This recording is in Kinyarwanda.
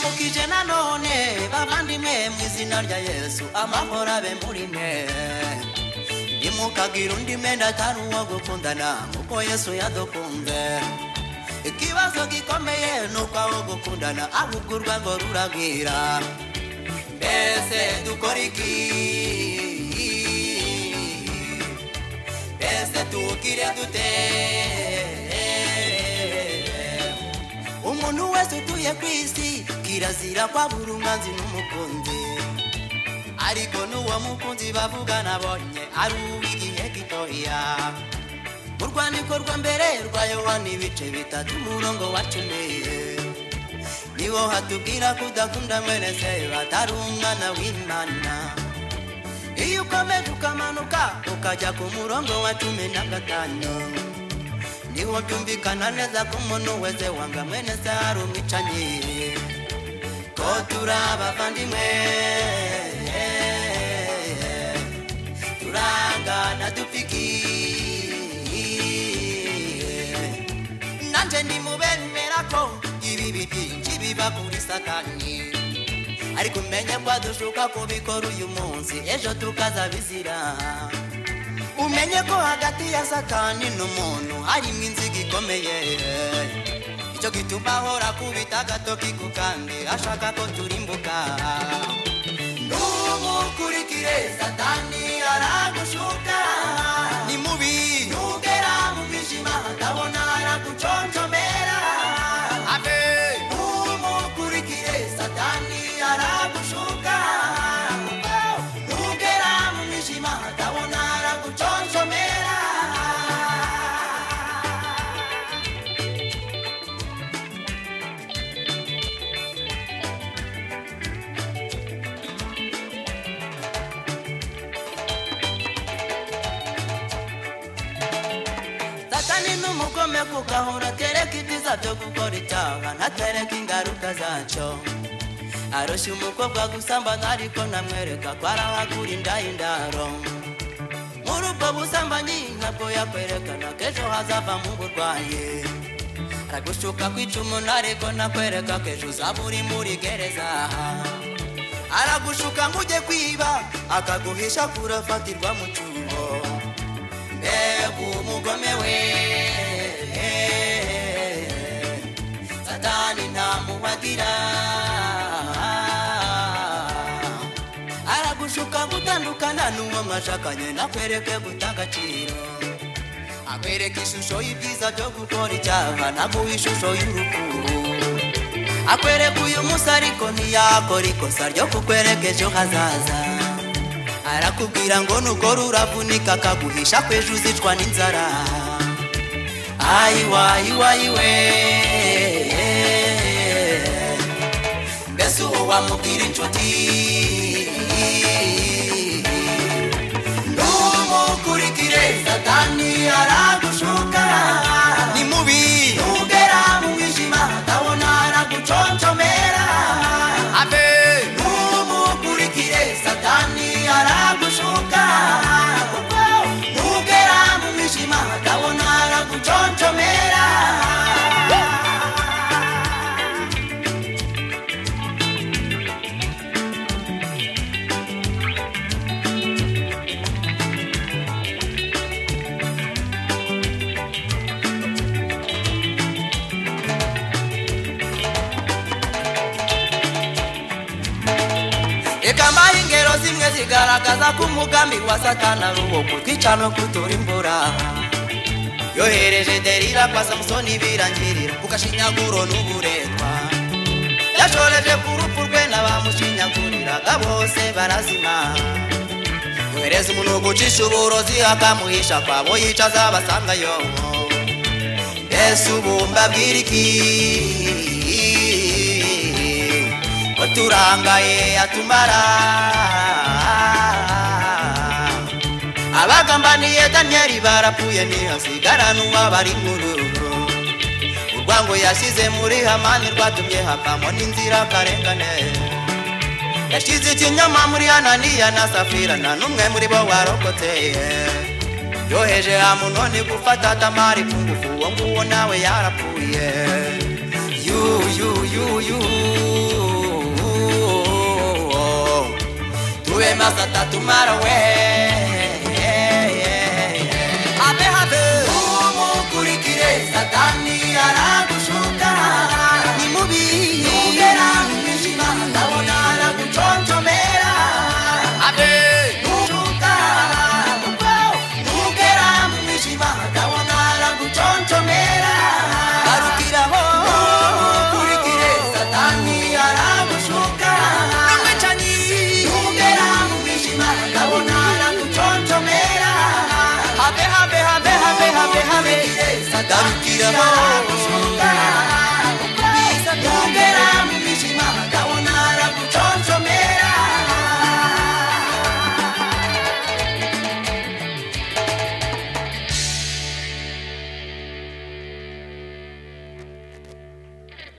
ndabaramukije nanone bavandimwe mu izina rya yesu amahoro abe muri mwe. Ntimukagira undi mwenda atari uwo gukundana kuko yesu yadukunze. Ikibazo gikomeye ni uko aho gukundana ahubwo urwango ruragwira mbese dukora iki? Mbese tuwugire dute? Umuntu wese utuye ku isi kirazira kwa buri umwanzi n'umukunzi. Ariko n'uwo mukunzi bavuga nabonye ari uw'igihe gitoya. Mu rwandiko rwa mbere rwa yohana ibice bitatu umurongo wa cumi ni ho hatubwira kudakunda mwene se batari umwana w'imana. Iyo ukomeje ukamanuka ukajya ku murongo wa cumi na gatanu. Niho byumvikana neza ko umuntu wese wanga mwene se hari umwicanyi turi abavandimwe turangana dupiki. Nanje ndimubemera ko ibibi byinshi biba kuri satani. Ariko umenye ko dushuka kubikora uyu munsi ejo tukazabizira umenye ko hagati ya satani n'umuntu harimo inziga ikomeye. Icyo gituma ahora kubita agatoki ku kandi ashaka ko turimbuka. Numukurikire satani aragushuka satani n'umugome kugahora atereka ibyiza byo gukora icyaha ntatereka ingaruka zacyo aroshya umukobwa gusambana ariko namwereka ko arahagura inda y'indaro muri ubwo busambanyi ntabwo yakwerekana ko ejo hazavamo uburwayi aragushuka kwica umuntu ariko nakwereka ko ejo uzaba uri muri gereza. Aragushuka ngo ujye kwiba akaguhisha kurafatirwa mu cyuho aragushuka gutandukana n'uwo mwashakanye nakwereke guta agaciro akwereka ishusho y'ibyiza byo gukora icyaha naguha ishusho y'urukundo akwereka uyu munsi ariko ntiyakora ikosa ryo kukwereka ejo hazaza arakubwira ngo nukora uravunika akaguhisha ko ejo uzicwa n'inzara ayiwa ayiwa ayiwe mbese uwo wamubwira inshuti reka mbahe ingero zimwe zigaragaza ko umugambi wa satani ari uwo kutwica no kuturimbura yohereje derira kwa samusoni birangirira ku gashinyaguro n'uburetwa. Yashoreje ku rupfu rwe n'abamushinyaguriraga bose barazima. Yohereza umuntu gucisha uburozi akamuhisha kwabo yicaza abasangayo mbese ubu mbabwira iki waturangaye atumara. Abagambaniye daniyeli barapfuye ntihasigara n'uwabari nk'ururu urwango yashyize muri hamani rwatumye havamo n'inzirakarengane yashyize ikinyoma muri hananiya na safira nta n'umwe muri bo warokotse. Yoheje hamunoni gufata tamari ku ngufu uwo nguwo nawe yarapfuye. Yu yu yu yu. problemas that, that tomorrow away. the home.